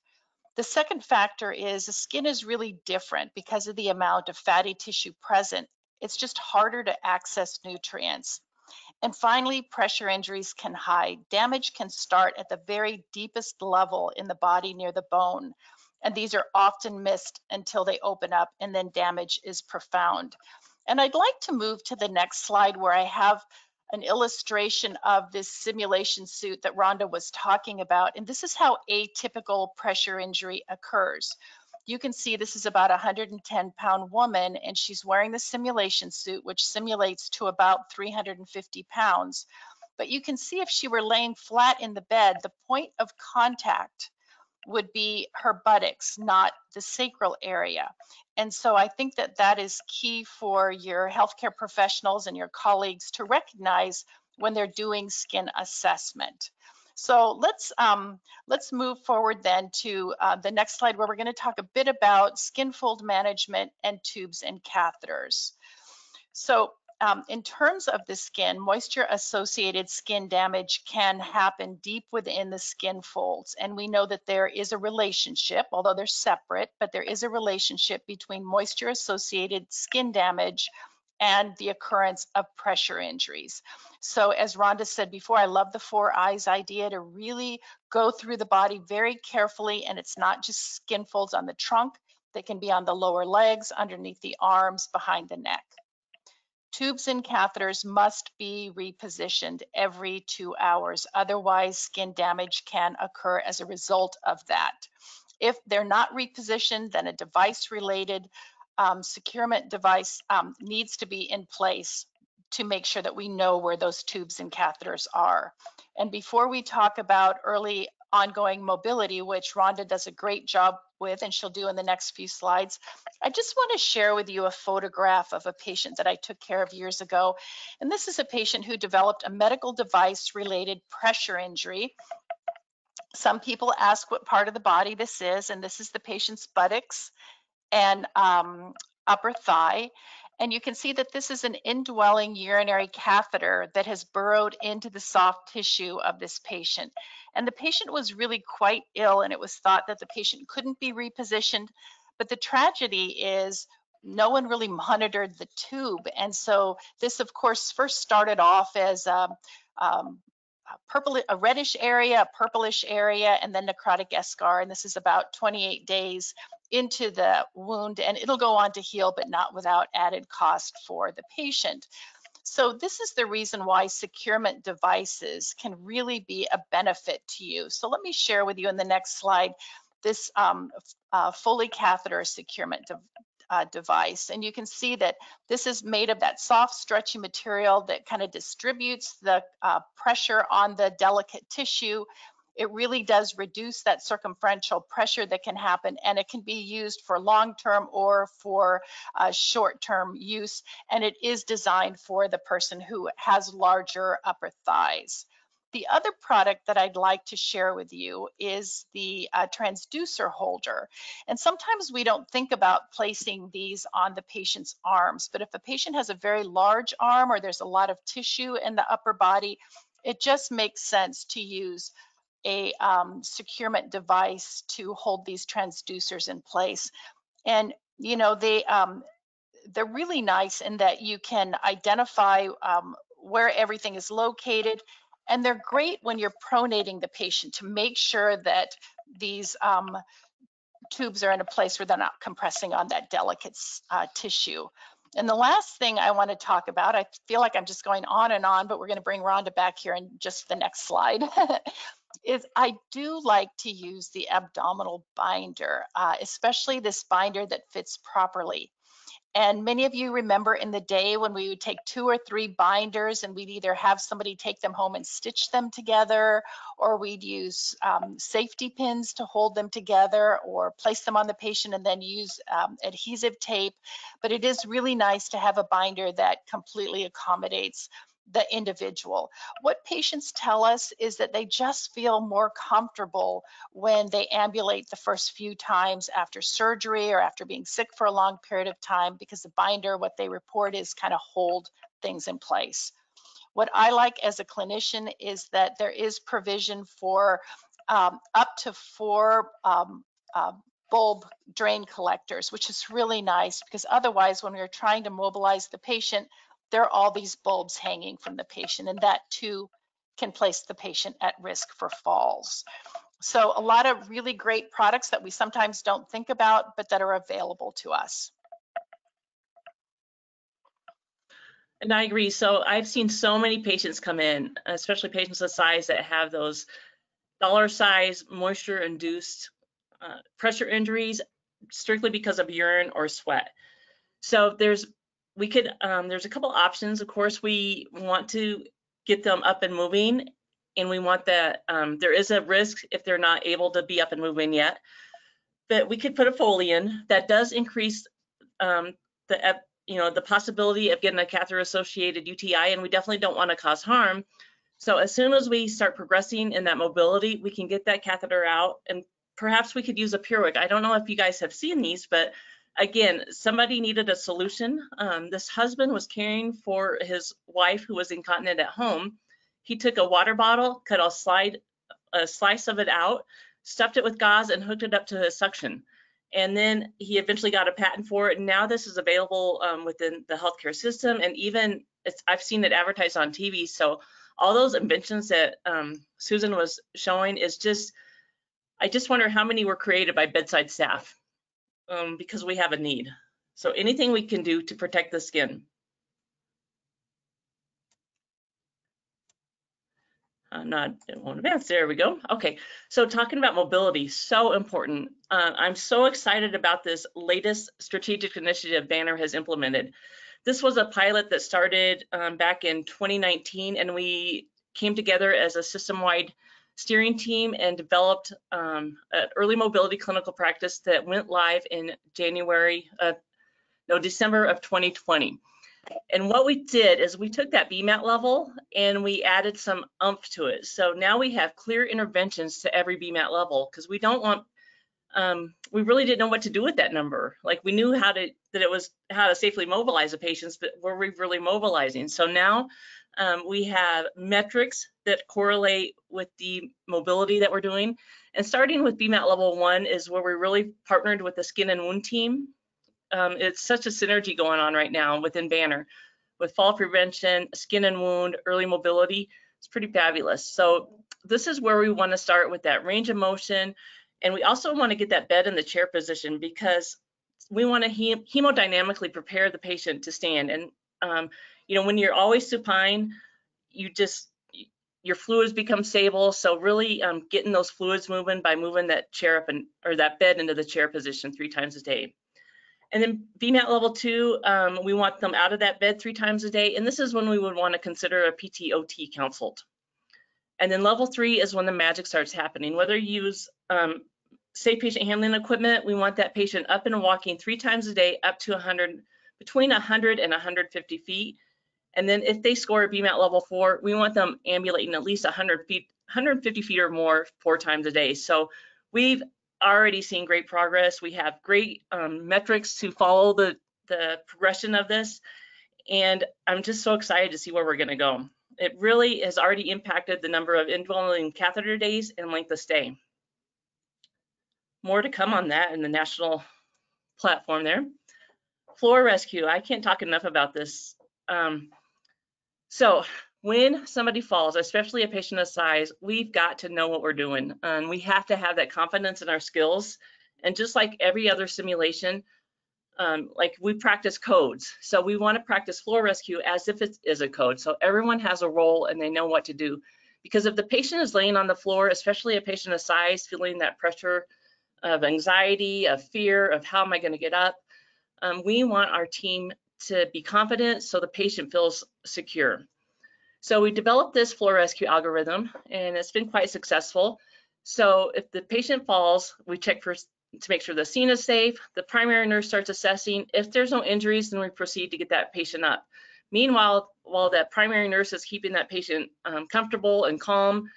The second factor is the skin is really different because of the amount of fatty tissue present. It's just harder to access nutrients. And finally, pressure injuries can hide. Damage can start at the very deepest level in the body near the bone. And these are often missed until they open up and then damage is profound. And I'd like to move to the next slide where I have an illustration of this simulation suit that Rhonda was talking about. And this is how atypical pressure injury occurs you can see this is about a 110 pound woman and she's wearing the simulation suit, which simulates to about 350 pounds. But you can see if she were laying flat in the bed, the point of contact would be her buttocks, not the sacral area. And so I think that that is key for your healthcare professionals and your colleagues to recognize when they're doing skin assessment. So let's um, let's move forward then to uh, the next slide where we're going to talk a bit about skin fold management and tubes and catheters. So um, in terms of the skin, moisture associated skin damage can happen deep within the skin folds. And we know that there is a relationship, although they're separate, but there is a relationship between moisture associated skin damage and the occurrence of pressure injuries. So as Rhonda said before, I love the four eyes idea to really go through the body very carefully. And it's not just skin folds on the trunk, they can be on the lower legs, underneath the arms, behind the neck. Tubes and catheters must be repositioned every two hours. Otherwise, skin damage can occur as a result of that. If they're not repositioned, then a device-related um, securement device um, needs to be in place to make sure that we know where those tubes and catheters are. And before we talk about early ongoing mobility, which Rhonda does a great job with and she'll do in the next few slides, I just want to share with you a photograph of a patient that I took care of years ago. And this is a patient who developed a medical device related pressure injury. Some people ask what part of the body this is, and this is the patient's buttocks and um, upper thigh. And you can see that this is an indwelling urinary catheter that has burrowed into the soft tissue of this patient. And the patient was really quite ill, and it was thought that the patient couldn't be repositioned. But the tragedy is no one really monitored the tube. And so this, of course, first started off as um, um, a purple, a reddish area, a purplish area, and then necrotic eschar. And this is about 28 days into the wound and it'll go on to heal, but not without added cost for the patient. So this is the reason why securement devices can really be a benefit to you. So let me share with you in the next slide this um, uh, Foley catheter securement de uh, device. And you can see that this is made of that soft, stretchy material that kind of distributes the uh, pressure on the delicate tissue it really does reduce that circumferential pressure that can happen and it can be used for long-term or for uh, short-term use and it is designed for the person who has larger upper thighs. The other product that I'd like to share with you is the uh, transducer holder. And sometimes we don't think about placing these on the patient's arms, but if a patient has a very large arm or there's a lot of tissue in the upper body, it just makes sense to use a um, securement device to hold these transducers in place. And, you know, they, um, they're really nice in that you can identify um, where everything is located. And they're great when you're pronating the patient to make sure that these um, tubes are in a place where they're not compressing on that delicate uh, tissue. And the last thing I want to talk about, I feel like I'm just going on and on, but we're going to bring Rhonda back here in just the next slide, is I do like to use the abdominal binder, uh, especially this binder that fits properly. And many of you remember in the day when we would take two or three binders and we'd either have somebody take them home and stitch them together, or we'd use um, safety pins to hold them together or place them on the patient and then use um, adhesive tape. But it is really nice to have a binder that completely accommodates the individual. What patients tell us is that they just feel more comfortable when they ambulate the first few times after surgery or after being sick for a long period of time because the binder, what they report is kind of hold things in place. What I like as a clinician is that there is provision for um, up to four um, uh, bulb drain collectors, which is really nice because otherwise when we're trying to mobilize the patient, there are all these bulbs hanging from the patient and that too can place the patient at risk for falls. So a lot of really great products that we sometimes don't think about, but that are available to us. And I agree. So I've seen so many patients come in, especially patients of size that have those dollar size moisture induced uh, pressure injuries strictly because of urine or sweat. So there's we could, um, there's a couple options. Of course, we want to get them up and moving and we want that, um, there is a risk if they're not able to be up and moving yet. But we could put a Foley in that does increase um, the, you know, the possibility of getting a catheter associated UTI and we definitely don't want to cause harm. So as soon as we start progressing in that mobility, we can get that catheter out and perhaps we could use a PureWick. I don't know if you guys have seen these, but again, somebody needed a solution. Um, this husband was caring for his wife who was incontinent at home. He took a water bottle, cut a slide, a slice of it out, stuffed it with gauze and hooked it up to his suction. And then he eventually got a patent for it. And now this is available um, within the healthcare system. And even I've seen it advertised on TV. So all those inventions that um, Susan was showing is just, I just wonder how many were created by bedside staff um, because we have a need. So anything we can do to protect the skin. I'm not, it won't advance. There we go. Okay, so talking about mobility, so important. Uh, I'm so excited about this latest strategic initiative Banner has implemented. This was a pilot that started um, back in 2019, and we came together as a system-wide steering team and developed um, an early mobility clinical practice that went live in January, of, no, December of 2020. And what we did is we took that BMAT level and we added some umph to it. So now we have clear interventions to every BMAT level because we don't want, um, we really didn't know what to do with that number. Like we knew how to, that it was how to safely mobilize the patients, but were we really mobilizing? So now um, we have metrics that correlate with the mobility that we're doing. And starting with BMAT level one is where we really partnered with the skin and wound team um, it's such a synergy going on right now within Banner with fall prevention, skin and wound, early mobility. It's pretty fabulous. So this is where we want to start with that range of motion. And we also want to get that bed in the chair position because we want to hem hemodynamically prepare the patient to stand. And, um, you know, when you're always supine, you just, your fluids become stable. So really um, getting those fluids moving by moving that chair up and, or that bed into the chair position three times a day. And then BMAT level two, um, we want them out of that bed three times a day. And this is when we would want to consider a PTOT consult. And then level three is when the magic starts happening. Whether you use um, safe patient handling equipment, we want that patient up and walking three times a day up to 100, between 100 and 150 feet. And then if they score a BMAT level four, we want them ambulating at least 100 feet, 150 feet or more four times a day. So we've already seen great progress. We have great um, metrics to follow the, the progression of this. And I'm just so excited to see where we're going to go. It really has already impacted the number of indwelling catheter days and length of stay. More to come on that in the national platform there. Floor rescue, I can't talk enough about this. Um, so when somebody falls, especially a patient of size, we've got to know what we're doing. And we have to have that confidence in our skills. And just like every other simulation, um, like we practice codes. So we want to practice floor rescue as if it is a code. So everyone has a role and they know what to do. Because if the patient is laying on the floor, especially a patient of size, feeling that pressure of anxiety, of fear, of how am I going to get up, um, we want our team to be confident so the patient feels secure. So we developed this floor rescue algorithm and it's been quite successful. So if the patient falls, we check for to make sure the scene is safe. The primary nurse starts assessing. If there's no injuries, then we proceed to get that patient up. Meanwhile, while that primary nurse is keeping that patient um, comfortable and calm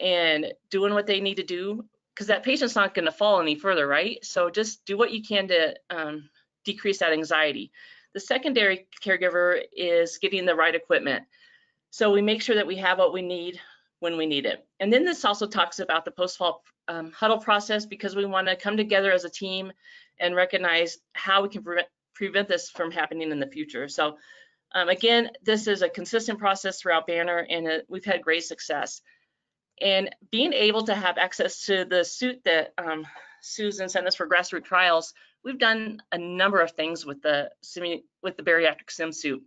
and doing what they need to do, because that patient's not going to fall any further, right? So just do what you can to um, decrease that anxiety. The secondary caregiver is getting the right equipment. So we make sure that we have what we need when we need it. And then this also talks about the post-fall um, huddle process because we want to come together as a team and recognize how we can prevent, prevent this from happening in the future. So um, again, this is a consistent process throughout Banner and it, we've had great success. And being able to have access to the suit that um, Susan sent us for grassroots trials, we've done a number of things with the with the bariatric sim suit.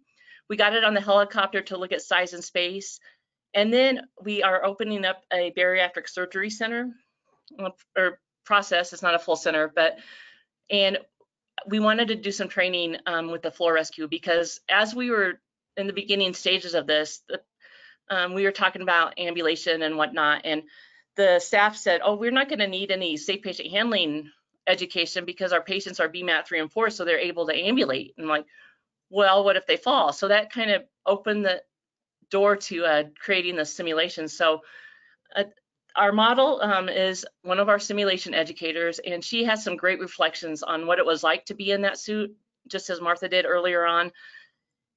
We got it on the helicopter to look at size and space. And then we are opening up a bariatric surgery center or process. It's not a full center, but and we wanted to do some training um, with the floor rescue because as we were in the beginning stages of this, the, um, we were talking about ambulation and whatnot, and the staff said, "Oh, we're not going to need any safe patient handling education because our patients are BMAT three and four, so they're able to ambulate." And like, well, what if they fall? So that kind of opened the door to uh, creating the simulation. So uh, our model um, is one of our simulation educators, and she has some great reflections on what it was like to be in that suit, just as Martha did earlier on.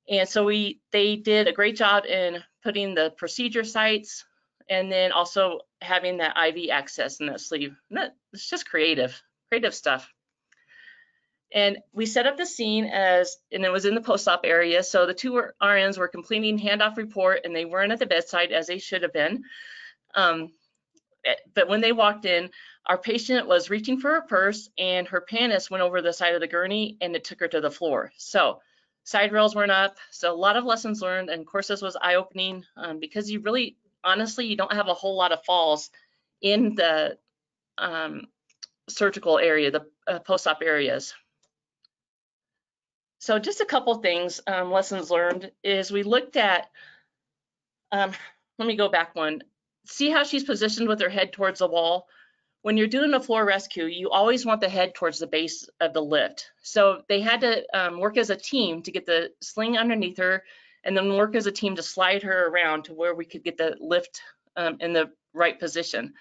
And so we they did a great job in putting the procedure sites and then also having that IV access in that sleeve. That, it's just creative, creative stuff. And we set up the scene as, and it was in the post-op area. So the two RNs were completing handoff report and they weren't at the bedside as they should have been. Um, eh, but when they walked in, our patient was reaching for her purse and her pannus went over the side of the gurney and it took her to the floor. So side rails weren't up. So a lot of lessons learned and of course this was eye-opening um, because you really, honestly, you don't have a whole lot of falls in the um, surgical area, the uh, post-op areas. So just a couple things, um, lessons learned is we looked at, um, let me go back one. See how she's positioned with her head towards the wall? When you're doing a floor rescue, you always want the head towards the base of the lift. So they had to um, work as a team to get the sling underneath her and then work as a team to slide her around to where we could get the lift um, in the right position.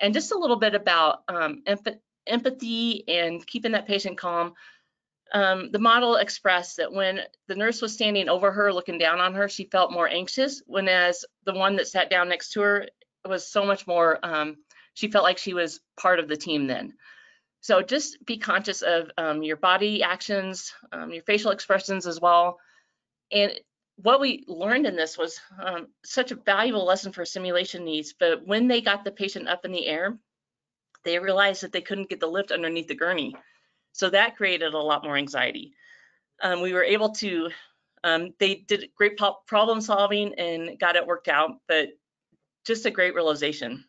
And just a little bit about um, empathy and keeping that patient calm um, the model expressed that when the nurse was standing over her, looking down on her, she felt more anxious, when as the one that sat down next to her was so much more, um, she felt like she was part of the team then. So just be conscious of um, your body actions, um, your facial expressions as well. And what we learned in this was um, such a valuable lesson for simulation needs, but when they got the patient up in the air, they realized that they couldn't get the lift underneath the gurney. So that created a lot more anxiety. Um, we were able to, um, they did great problem solving and got it worked out, but just a great realization.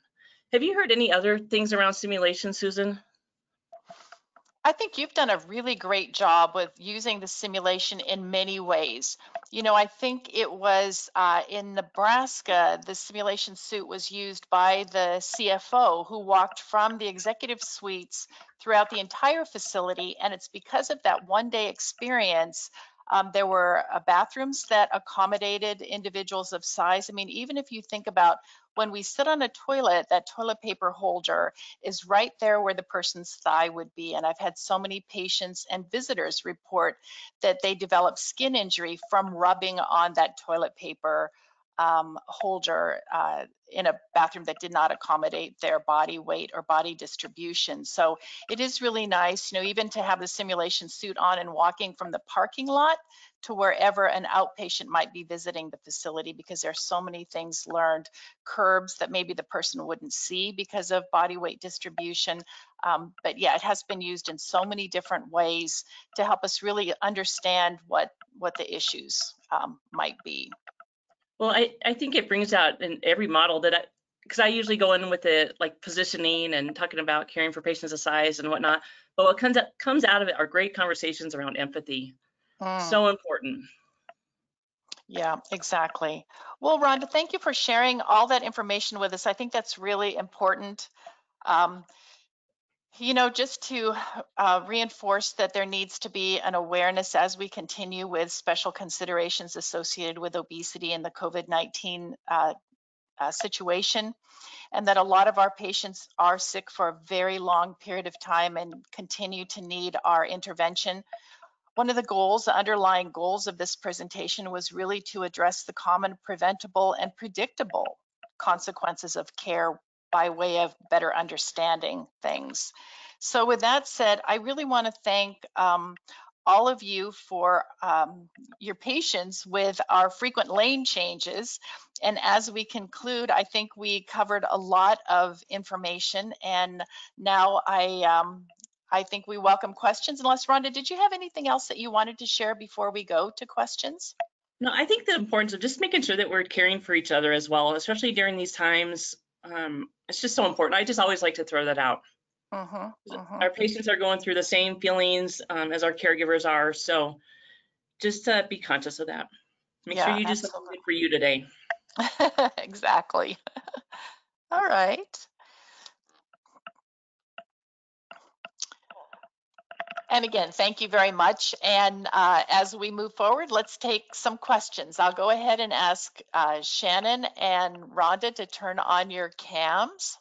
Have you heard any other things around simulation, Susan? I think you've done a really great job with using the simulation in many ways. You know, I think it was uh, in Nebraska, the simulation suit was used by the CFO who walked from the executive suites throughout the entire facility. And it's because of that one day experience um, there were uh, bathrooms that accommodated individuals of size. I mean, even if you think about when we sit on a toilet, that toilet paper holder is right there where the person's thigh would be. And I've had so many patients and visitors report that they develop skin injury from rubbing on that toilet paper um, holder uh, in a bathroom that did not accommodate their body weight or body distribution. So it is really nice, you know, even to have the simulation suit on and walking from the parking lot to wherever an outpatient might be visiting the facility because there's so many things learned, curbs that maybe the person wouldn't see because of body weight distribution. Um, but yeah, it has been used in so many different ways to help us really understand what, what the issues um, might be. Well, I, I think it brings out in every model that I, because I usually go in with the like positioning and talking about caring for patients of size and whatnot. But what comes out, comes out of it are great conversations around empathy. Mm. So important. Yeah, exactly. Well, Rhonda, thank you for sharing all that information with us. I think that's really important. Um, you know, just to uh, reinforce that there needs to be an awareness as we continue with special considerations associated with obesity and the COVID-19 uh, uh, situation, and that a lot of our patients are sick for a very long period of time and continue to need our intervention. One of the goals, the underlying goals of this presentation was really to address the common preventable and predictable consequences of care by way of better understanding things. So with that said, I really want to thank um, all of you for um, your patience with our frequent lane changes. And as we conclude, I think we covered a lot of information and now I um, I think we welcome questions. Unless Rhonda, did you have anything else that you wanted to share before we go to questions? No, I think the importance of just making sure that we're caring for each other as well, especially during these times. Um, it's just so important. I just always like to throw that out. Uh-huh, uh-huh. Our patients are going through the same feelings um, as our caregivers are, so just uh, be conscious of that. Make yeah, sure you do something for you today. exactly. All right. And again, thank you very much. And uh, as we move forward, let's take some questions. I'll go ahead and ask uh, Shannon and Rhonda to turn on your cams.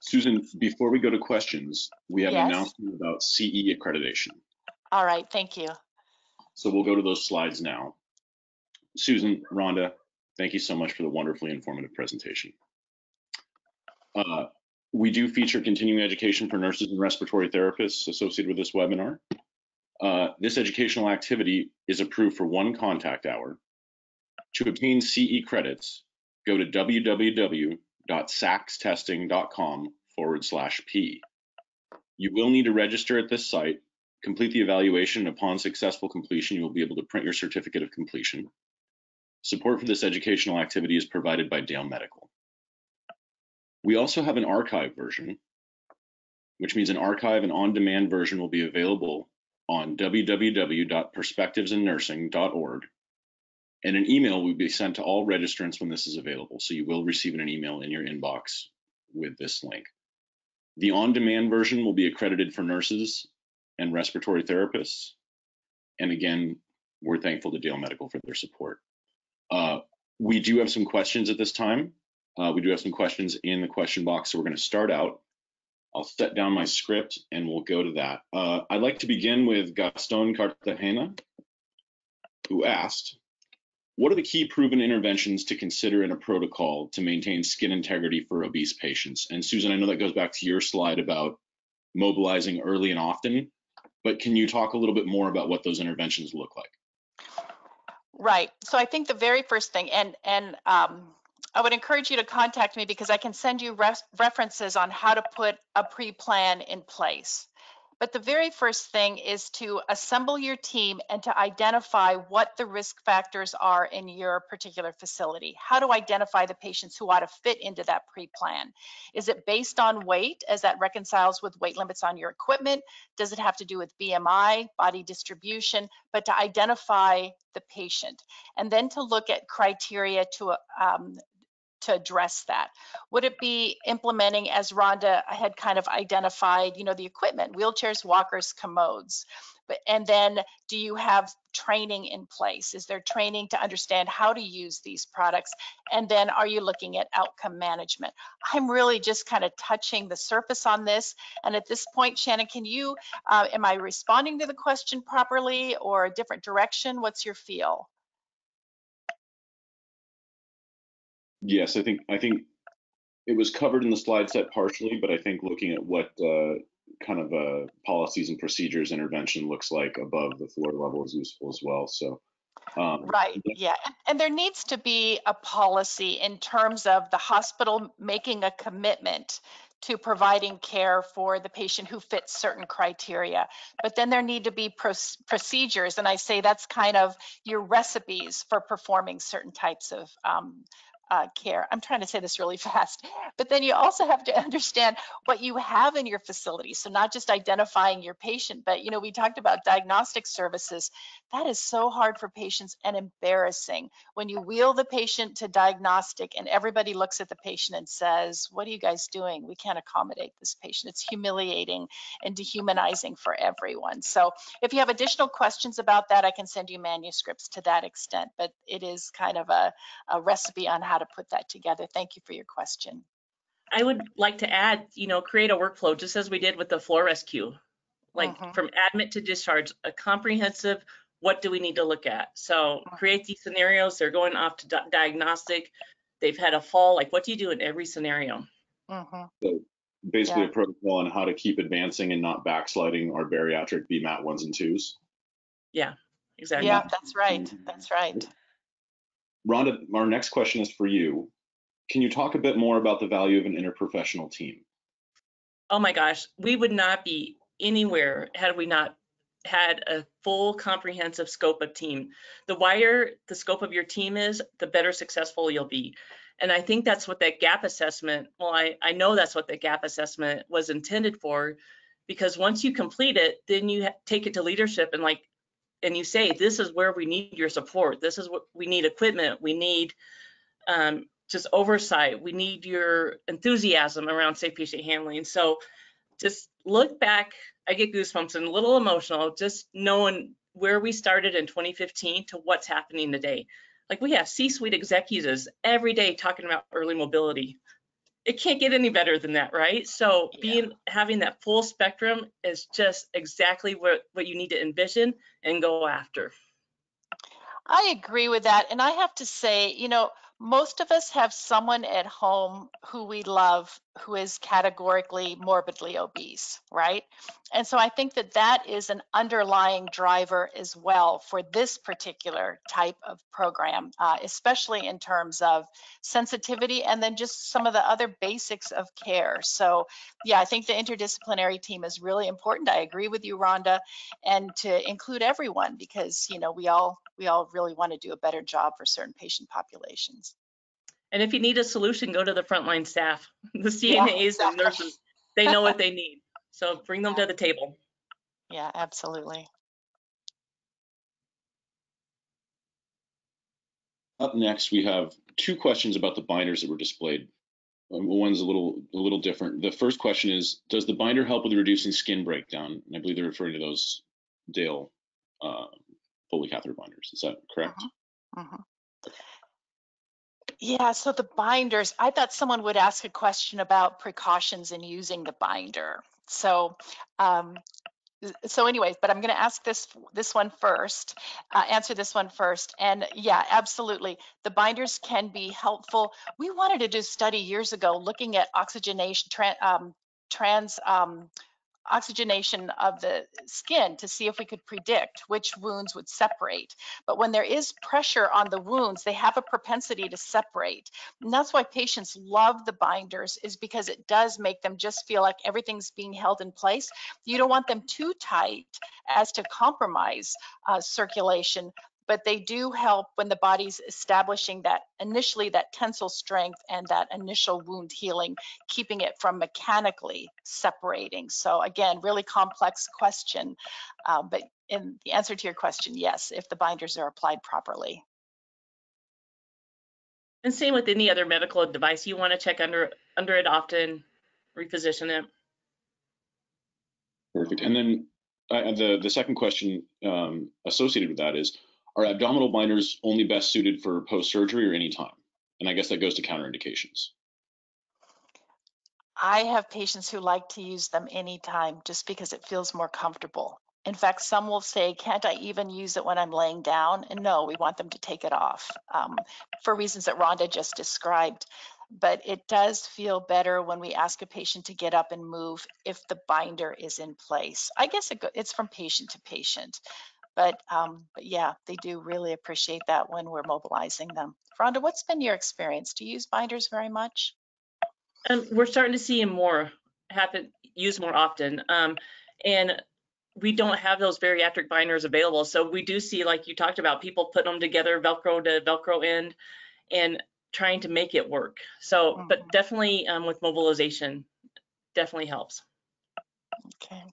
Susan, before we go to questions, we have an announcement about CE accreditation. All right, thank you. So we'll go to those slides now. Susan, Rhonda, thank you so much for the wonderfully informative presentation. Uh, we do feature continuing education for nurses and respiratory therapists associated with this webinar. Uh, this educational activity is approved for one contact hour. To obtain CE credits, go to www.saxetesting.com forward slash P. You will need to register at this site complete the evaluation, and upon successful completion, you will be able to print your certificate of completion. Support for this educational activity is provided by Dale Medical. We also have an archive version, which means an archive and on-demand version will be available on www.perspectivesinnursing.org, and an email will be sent to all registrants when this is available. So you will receive an email in your inbox with this link. The on-demand version will be accredited for nurses and respiratory therapists. And again, we're thankful to Dale Medical for their support. Uh, we do have some questions at this time. Uh, we do have some questions in the question box, so we're going to start out. I'll set down my script and we'll go to that. Uh, I'd like to begin with Gaston Cartagena, who asked, what are the key proven interventions to consider in a protocol to maintain skin integrity for obese patients? And Susan, I know that goes back to your slide about mobilizing early and often, but can you talk a little bit more about what those interventions look like? Right. So I think the very first thing, and and um, I would encourage you to contact me because I can send you ref references on how to put a pre-plan in place. But the very first thing is to assemble your team and to identify what the risk factors are in your particular facility. How to identify the patients who ought to fit into that pre-plan. Is it based on weight as that reconciles with weight limits on your equipment? Does it have to do with BMI, body distribution? But to identify the patient and then to look at criteria to um, to address that? Would it be implementing, as Rhonda had kind of identified, you know, the equipment, wheelchairs, walkers, commodes? But, and then do you have training in place? Is there training to understand how to use these products? And then are you looking at outcome management? I'm really just kind of touching the surface on this. And at this point, Shannon, can you, uh, am I responding to the question properly or a different direction? What's your feel? Yes, I think I think it was covered in the slide set partially, but I think looking at what uh, kind of uh, policies and procedures intervention looks like above the floor level is useful as well. So, um, Right, yeah, and, and there needs to be a policy in terms of the hospital making a commitment to providing care for the patient who fits certain criteria. But then there need to be proc- procedures, and I say that's kind of your recipes for performing certain types of um, uh, care. I'm trying to say this really fast, but then you also have to understand what you have in your facility. So not just identifying your patient, but you know, we talked about diagnostic services. That is so hard for patients and embarrassing when you wheel the patient to diagnostic and everybody looks at the patient and says, what are you guys doing? We can't accommodate this patient. It's humiliating and dehumanizing for everyone. So if you have additional questions about that, I can send you manuscripts to that extent, but it is kind of a, a recipe on how to put that together. Thank you for your question. I would like to add, you know, create a workflow just as we did with the floor rescue, like Mhm. from admit to discharge, a comprehensive, what do we need to look at? So Mhm. create these scenarios, they're going off to di- diagnostic, they've had a fall, like what do you do in every scenario? Mhm. basically Yeah. a protocol on how to keep advancing and not backsliding our bariatric BMAT ones and twos. Yeah, Exactly. Yeah, that's right. Mhm. That's right. Rhonda, our next question is for you. Can you talk a bit more about the value of an interprofessional team? Oh my gosh, we would not be anywhere had we not had a full comprehensive scope of team. The wider the scope of your team is, the better successful you'll be. And I think that's what that gap assessment, well, I, I know that's what the gap assessment was intended for, because once you complete it, then you take it to leadership and like, and you say, this is where we need your support. This is what we need equipment. We need um, just oversight. We need your enthusiasm around safe patient handling. So just look back. I get goosebumps and a little emotional just knowing where we started in 2015 to what's happening today. Like we have C-suite executives every day talking about early mobility. It can't get any better than that, right? So Yeah. being having that full spectrum is just exactly what what you need to envision and go after. I agree with that. And I have to say, you know, most of us have someone at home who we love who is categorically morbidly obese, right? And so I think that that is an underlying driver as well for this particular type of program, uh, especially in terms of sensitivity and then just some of the other basics of care. So, yeah, I think the interdisciplinary team is really important. I agree with you, Rhonda, and to include everyone because you know we all we all really want to do a better job for certain patient populations. And if you need a solution, go to the frontline staff, the Yeah, CNAs and nurses. They know what they need. So bring them to the table. Yeah, absolutely. Up next, we have two questions about the binders that were displayed. Um, One's a little a little different. The first question is, does the binder help with reducing skin breakdown? And I believe they're referring to those Dale uh, Foley catheter binders. Is that correct? Mhm. Yeah, so the binders, I thought someone would ask a question about precautions in using the binder. So, um, so anyways, but I'm going to ask this this one first, uh, answer this one first. And yeah, absolutely, the binders can be helpful. We wanted to do a study years ago looking at oxygenation, tran um, trans um, oxygenation of the skin to see if we could predict which wounds would separate. But when there is pressure on the wounds, they have a propensity to separate. And that's why patients love the binders is because it does make them just feel like everything's being held in place. You don't want them too tight as to compromise uh, circulation, but they do help when the body's establishing that initially that tensile strength and that initial wound healing, keeping it from mechanically separating. So again, really complex question, uh, but in the answer to your question, yes, if the binders are applied properly. And same with any other medical device. You want to check under under it often, reposition it. Perfect. And then uh, the the second question um, associated with that is, are abdominal binders only best suited for post surgery or any time? And I guess that goes to counterindications. I have patients who like to use them anytime just because it feels more comfortable. In fact, some will say, can't I even use it when I'm laying down? And no, we want them to take it off um, for reasons that Rhonda just described. But it does feel better when we ask a patient to get up and move if the binder is in place. I guess it go, it's from patient to patient. But, um, but yeah, they do really appreciate that when we're mobilizing them. Rhonda, what's been your experience? Do you use binders very much? Um, we're starting to see them more happen, used more often. Um, and we don't have those bariatric binders available. So we do see, like you talked about, people putting them together, Velcro to Velcro end, and trying to make it work. So, but Mhm. definitely um, with mobilization, definitely helps. Okay.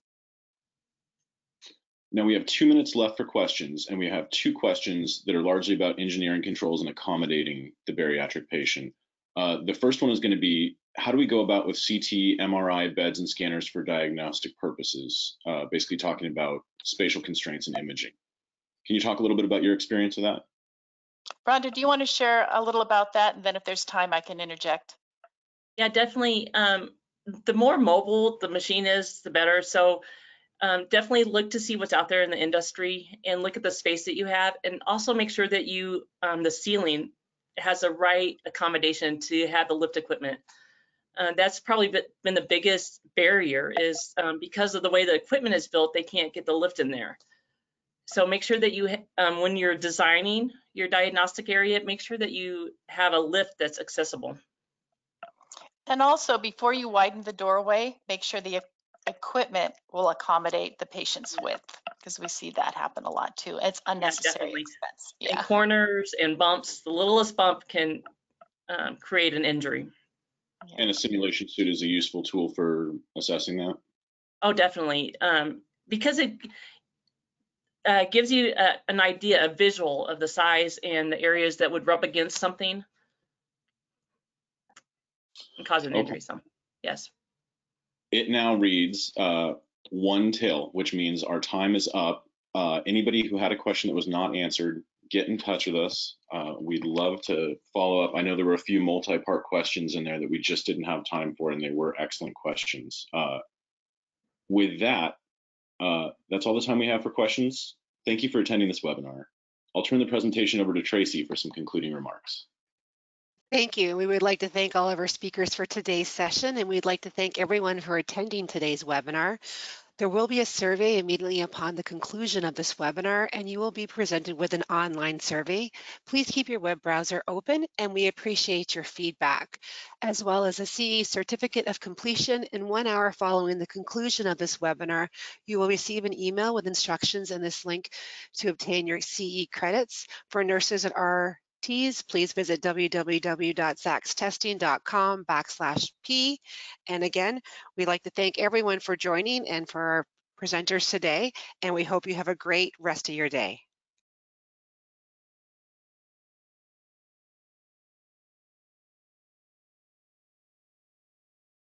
Now we have two minutes left for questions, and we have two questions that are largely about engineering controls and accommodating the bariatric patient. Uh, the first one is going to be how do we go about with CT, MRI, beds, and scanners for diagnostic purposes? Uh, basically, talking about spatial constraints and imaging. Can you talk a little bit about your experience with that? Rhonda, do you want to share a little about that? And then if there's time, I can interject. Yeah, definitely. Um, the more mobile the machine is, the better. So um, definitely look to see what's out there in the industry and look at the space that you have and also make sure that you, um, the ceiling has the right accommodation to have the lift equipment. Uh, that's probably been the biggest barrier is um, because of the way the equipment is built, they can't get the lift in there. So make sure that you, um, when you're designing your diagnostic area, make sure that you have a lift that's accessible. And also, before you widen the doorway, make sure the equipment will accommodate the patient's width, because we see that happen a lot too. It's unnecessary definitely. expense. and corners and bumps. The littlest bump can um, create an injury. And a simulation suit is a useful tool for assessing that. Oh, definitely. Um, because it uh, gives you a, an idea, a visual of the size and the areas that would rub against something and cause an Okay. injury. So, yes. It now reads uh, one till, which means our time is up. Uh, anybody who had a question that was not answered, get in touch with us. Uh, we'd love to follow up. I know there were a few multi-part questions in there that we just didn't have time for, and they were excellent questions. Uh, with that, uh, that's all the time we have for questions. Thank you for attending this webinar. I'll turn the presentation over to Tracy for some concluding remarks. Thank you. We would like to thank all of our speakers for today's session, and we'd like to thank everyone for attending today's webinar. There will be a survey immediately upon the conclusion of this webinar, and you will be presented with an online survey. Please keep your web browser open, and we appreciate your feedback, as well as a CE certificate of completion. In one hour following the conclusion of this webinar, you will receive an email with instructions and this link to obtain your CE credits. For nurses at our please visit www.saxetesting.com backslash P. And again, we'd like to thank everyone for joining and for our presenters today, and we hope you have a great rest of your day.